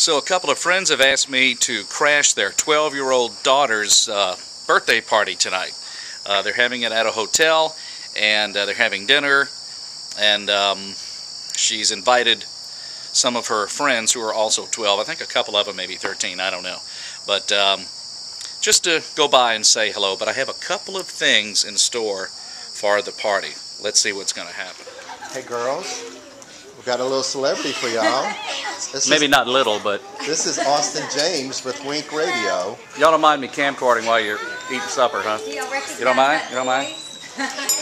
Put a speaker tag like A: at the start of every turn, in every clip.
A: So a couple of friends have asked me to crash their 12-year-old daughter's uh, birthday party tonight. Uh, they're having it at a hotel, and uh, they're having dinner, and um, she's invited some of her friends who are also 12. I think a couple of them maybe 13, I don't know. But um, just to go by and say hello, but I have a couple of things in store for the party. Let's see what's going to happen.
B: Hey girls, we got a little celebrity for y'all. This
A: Maybe
B: is,
A: not little, but
B: This is Austin James with WYNK Radio.
A: y'all don't mind me camcording while you're eating supper, huh? You don't mind? You don't mind?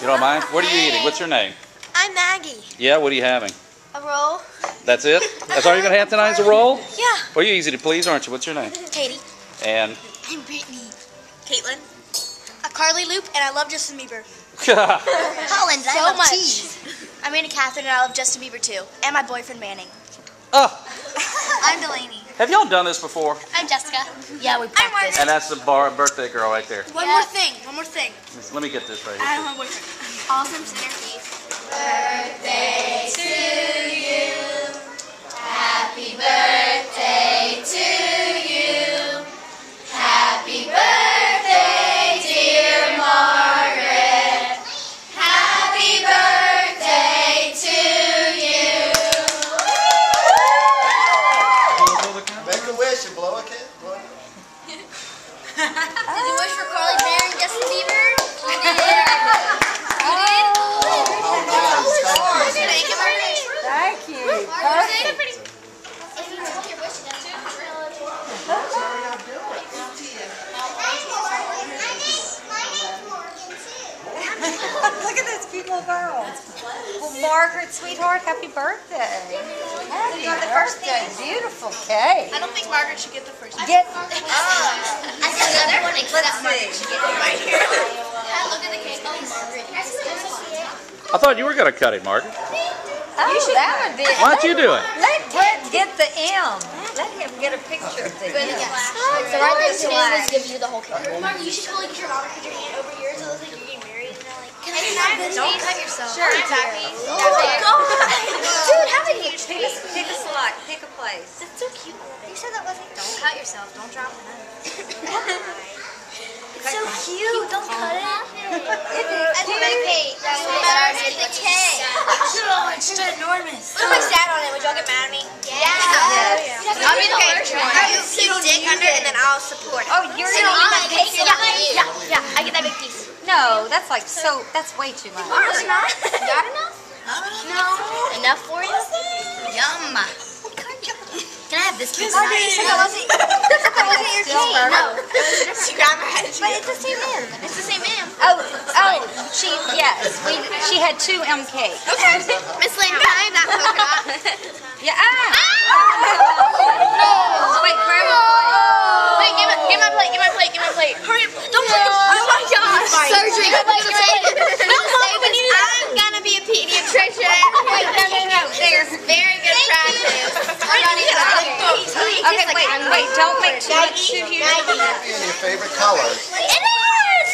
A: You don't mind? What are you eating? What's your name?
C: I'm Maggie.
A: Yeah, what are you having?
C: A roll?
A: That's it? That's all you're going to have tonight is a roll?
C: Yeah.
A: Well, you're easy to please, aren't you? What's your name?
C: Katie.
A: And
C: I'm Brittany. Caitlin. A Carly Loop, and I love Justin Bieber.
D: Holland,
C: so
D: I love
C: much.
D: cheese.
C: I'm Anna Catherine, and I love Justin Bieber too. And my boyfriend Manning.
A: oh,
C: I'm Delaney.
A: have y'all done this before?
D: I'm Jessica.
C: Yeah, we practiced.
A: And that's the bar birthday girl right there.
C: One
D: Yeah.
C: more thing. One more thing.
A: Let me get this right
C: I
A: here.
C: have my boyfriend. Awesome centerpiece.
B: Make a wish and blow a candle.
C: Did you wish for Carly marrying Justin Bieber? You did.
B: Oh, oh how nice. Thank you.
C: Thank you, Margaret.
D: Thank you. Perfect.
C: If you took your wish, that's
E: Look at this cute little girl. Well, Margaret, sweetheart, happy birthday. Happy birthday. Beautiful cake.
C: I don't think Margaret should get the first.
E: Get,
D: I think everyone except Margaret should get it right here.
C: Look at the cake. Oh, Margaret.
A: I thought you were going to cut it, Margaret.
E: oh, that would be.
A: Why don't you do it?
E: Let Brett get the M. Let him get a picture of the M.
C: So right there today was give you the whole cake. Margaret, you should totally get your mom to put your hand over yours. It looks like you're getting married. And they're like, can I have this? Don't cut yourself. Sure. Oh, my God. Dude, have a huge
E: Pick a, pick a slot. Pick a place.
C: That's so cute. You said that wasn't. Don't cut yourself. Don't drop the It's so cute. Don't cut it. That's my cake. That's the cake. It's enormous. What if I sat on it? Would y'all get mad at me? Yeah. I'll be the first one. You, you dig under and then I'll support it.
E: Oh, you're gonna
C: I'll
E: eat
C: take
E: that.
C: Yeah, yeah, yeah. I get that big piece.
E: No, that's like so. That's way too much.
C: Oh, it's not? Got enough? No. Enough for you?
D: Yum. Can I have this piece?
C: That wasn't, that wasn't your cake. No. She grabbed my head. But it's the same M. It's the same M.
E: Oh, oh, she yes, we she had two M cakes.
C: Okay. Miss Lynn, can I have that polka dot?
E: Yeah. Ah. Wait, for
C: Wait, give, it, give my plate, give my plate, give my plate. Hurry up. Don't the Oh my gosh. Surgery. Give my plate, give my plate. No, I'm gonna be a pediatrician. Wait, no, no, no. There's very good practice. We're not even
E: Okay, wait, wait, don't make too much.
B: Your favorite colors.
C: It is!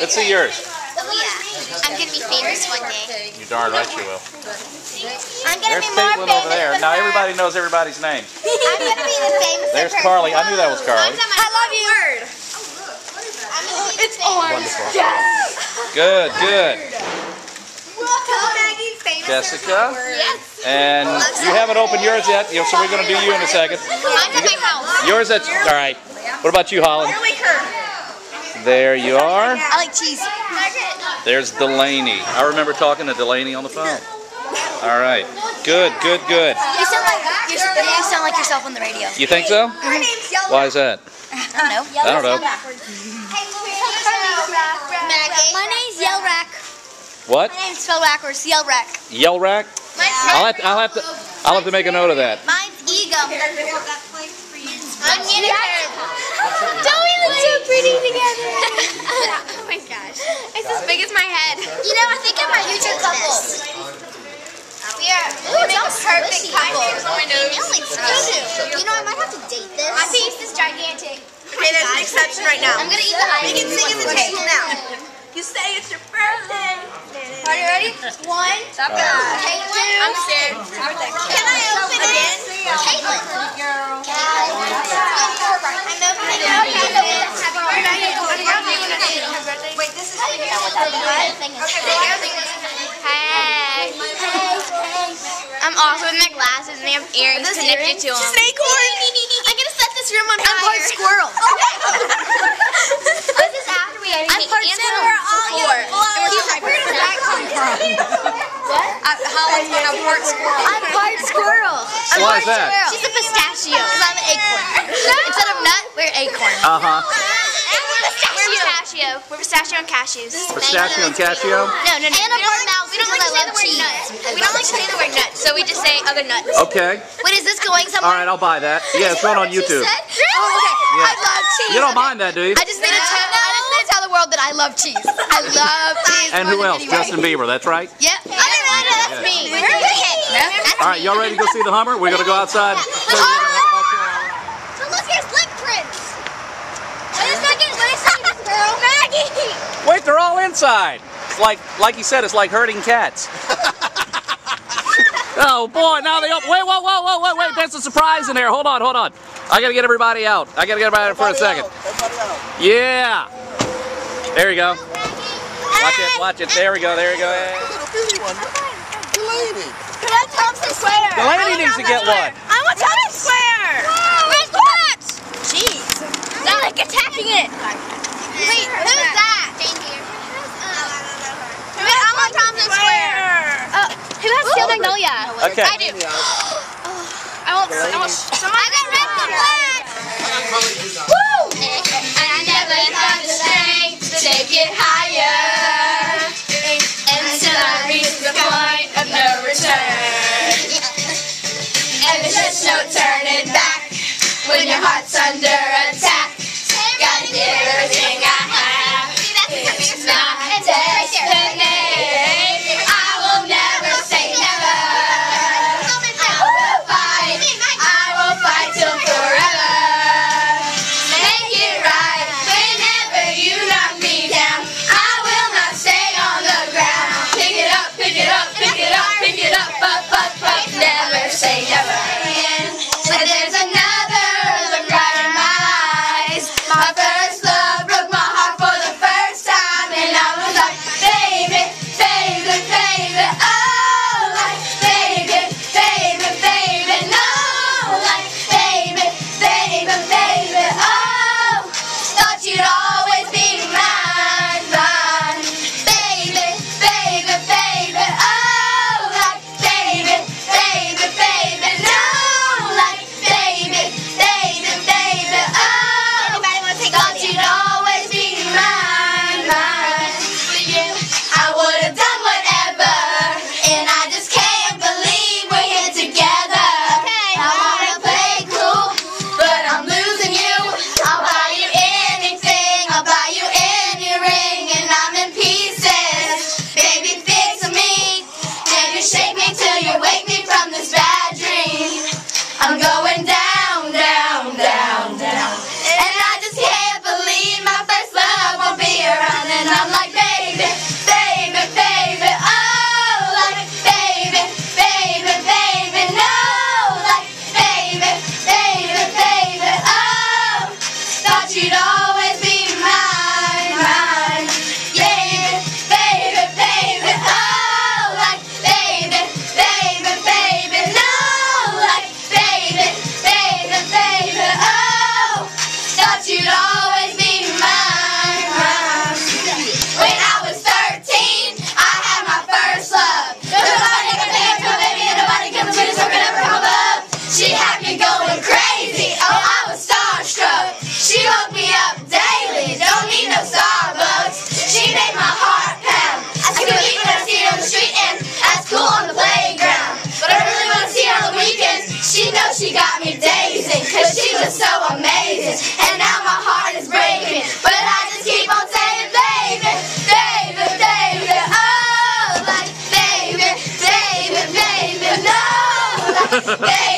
A: Let's see yours.
D: Oh, yeah. I'm going to be famous one day.
A: You darn right you will.
C: I'm gonna
A: There's
C: be more
A: Caitlin
C: famous
A: over there. Now
C: her.
A: everybody knows everybody's name.
C: I'm gonna be the famous
A: There's
C: person.
A: Carly. I knew that was Carly.
C: I love you. Word. It's orange.
A: Wonderful. Good, good.
C: Tell Maggie famous.
A: Jessica.
C: Yes.
A: And you haven't opened yours yet, so we're going to do you in a second.
C: I'm at my house.
A: Yours at, all right. What about you, Holland? There you are.
C: I like cheese. Margaret.
A: There's Delaney. I remember talking to Delaney on the phone. All right. Good, good, good.
C: You sound like you you sound like yourself on the radio.
A: You think so?
C: Her name's Yellow.
A: Why is that?
C: I don't know.
A: I don't know. What?
C: My name's spelled backwards. Yell Rack.
A: Yell rack? I'll have to, I'll have to, I'll have to make a note of that.
C: Mine's Egum. I'm Unicorn. Don't we look so pretty together? oh my gosh. It's as big as my head. You know, I think I might use your couple. We are we make a perfect couple. You know, I might have to date this. My piece is gigantic. Okay, there's an exception right now. I'm gonna eat the ice. We can sing in the table now. You say it's your birthday. Are you ready? One.
E: Stop
C: Two. I'm scared. Can I open it? Caitlin.
E: girl.
C: I'm opening it.
E: Wait, this is for you.
C: Hey. I'm also with my glasses and they have earrings connected to them. She's an acorn. I'm gonna set this room on fire. I'm part squirrel. this is after we already
E: I'm part squirrel.
C: We're all before.
E: Where does that come from?
C: What?
E: Holland's got a part squirrel.
C: I'm part squirrel. I'm
A: Why is that?
C: She's a pistachio because I'm an acorn. Instead of nut, we're acorn.
A: Uh huh.
C: We're pistachio. We're pistachio and cashews.
A: Pistachio and cashew.
C: No, no, no. And a part mouse. We don't like to say the word nuts. We don't like to say the word nuts, so we just say other nuts.
A: Okay.
C: Wait, is this going somewhere?
A: All right, I'll buy that. Yeah, it's going on YouTube.
C: Oh, okay. I love cheese.
A: You don't mind that, do you?
C: I just need to tell. I just need tell the world that I love cheese. I love cheese.
A: And
C: more
A: who else?
C: anyone.
A: Justin Bieber. That's right.
C: Yep. I mean, that's me. That's
A: All right, y'all ready to go see the Hummer? We're gonna go outside. Ah!
C: So look, here's lip prints. Wait a second. Wait a second, girl. Maggie.
A: Wait, they're all inside. It's like, like he said, it's like herding cats. oh boy, now they open. Wait, whoa, whoa, whoa, wait, wait. There's a surprise in there. Hold on, hold on. I gotta get everybody out. I gotta get everybody out for a second. Yeah. There you go. Watch it, watch it. There we go, there we go.
C: Can I Thompson Square?
A: Delaney needs to get one.
C: I want Thompson Square. Where's the bat? Jeez. They're like attacking it. Wait, who's that? Wait, I want Thompson Square. Uh, who has Steel Magnolia?
A: Okay.
C: I do. I want, I want, somebody. You'd always be mine. When I was 13, I had my first love. Nobody can dance, my baby, and nobody can twist, so can ever come up. She had me going crazy. Oh, I was starstruck. She hooked me up daily. Don't need no Starbucks. She made my heart pound. I could eat when I see her on the street, and that's cool on the playground. But I really want to see her on the weekends. She knows she got me dazing, cause she was so amazing. Stay